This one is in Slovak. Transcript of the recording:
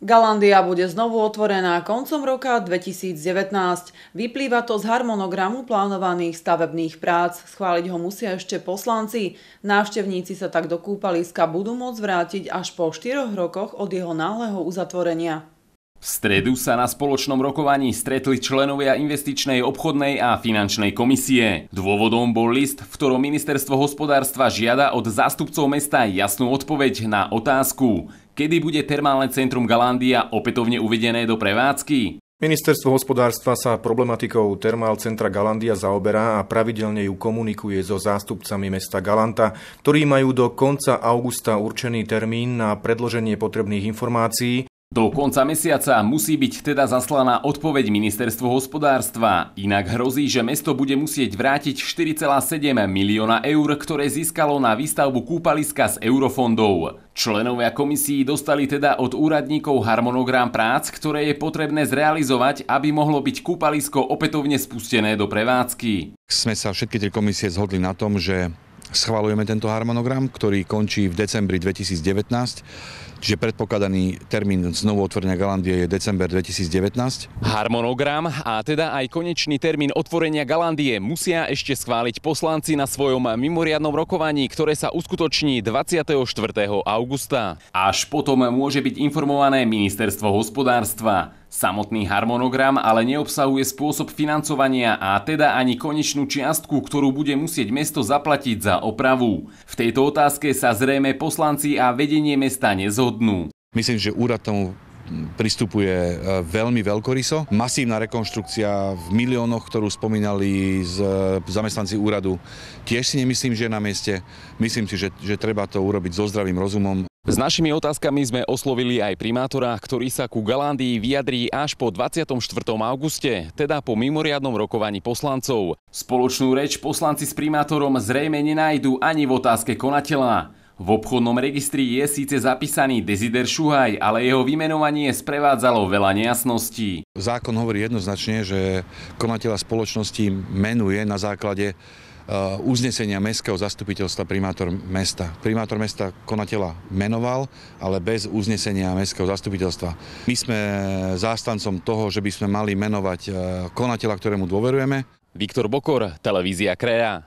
Galandia bude znovu otvorená koncom roka 2019. Vyplýva to z harmonogramu plánovaných stavebných prác. Schváliť ho musia ešte poslanci. Návštevníci sa tak do kúpaliska budú môcť vrátiť až po 4 rokoch od jeho náhleho uzatvorenia. V stredu sa na spoločnom rokovaní stretli členovia investičnej, obchodnej a finančnej komisie. Dôvodom bol list, v ktorom ministerstvo hospodárstva žiada od zástupcov mesta jasnú odpoveď na otázku, kedy bude termálne centrum Galandia opätovne uvedené do prevádzky. Ministerstvo hospodárstva sa problematikou termál centra Galandia zaoberá a pravidelne ju komunikuje so zástupcami mesta Galanta, ktorí majú do konca augusta určený termín na predloženie potrebných informácií do konca mesiaca musí byť teda zaslaná odpoveď ministerstvu hospodárstva, inak hrozí, že mesto bude musieť vrátiť 4,7 milióna eur, ktoré získalo na výstavbu kúpaliska z eurofondov. Členovia komisii dostali teda od úradníkov harmonogram prác, ktoré je potrebné zrealizovať, aby mohlo byť kúpalisko opätovne spustené do prevádzky. Sme sa všetky tri komisie zhodli na tom, že schvalujeme tento harmonogram, ktorý končí v decembri 2019 Čiže predpokladaný termín znovu otvorenia Galandie je december 2019. Harmonogram a teda aj konečný termín otvorenia Galandie musia ešte schváliť poslanci na svojom mimoriadnom rokovaní, ktoré sa uskutoční 24. augusta. Až potom môže byť informované ministerstvo hospodárstva. Samotný harmonogram ale neobsahuje spôsob financovania a teda ani konečnú čiastku, ktorú bude musieť mesto zaplatiť za opravu. V tejto otázke sa zrejme poslanci a vedenie mesta nezhodnú. Myslím, že úrad tomu pristupuje e, veľmi veľkoryso. Masívna rekonštrukcia v miliónoch, ktorú spomínali z e, zamestnanci úradu, tiež si nemyslím, že je na mieste. Myslím si, že, že treba to urobiť so zdravým rozumom s našimi otázkami sme oslovili aj primátora, ktorý sa ku Galandii vyjadrí až po 24. auguste, teda po mimoriadnom rokovaní poslancov. Spoločnú reč poslanci s primátorom zrejme nenájdu ani v otázke konateľa. V obchodnom registri je síce zapísaný Desider Šuhaj, ale jeho vymenovanie sprevádzalo veľa nejasností. Zákon hovorí jednoznačne, že konateľa spoločnosti menuje na základe Uh, uznesenia mestského zastupiteľstva primátor mesta. Primátor mesta konateľa menoval, ale bez uznesenia mestského zastupiteľstva. My sme zástancom toho, že by sme mali menovať uh, konateľa, ktorému dôverujeme. Viktor Bokor, televízia Kreja.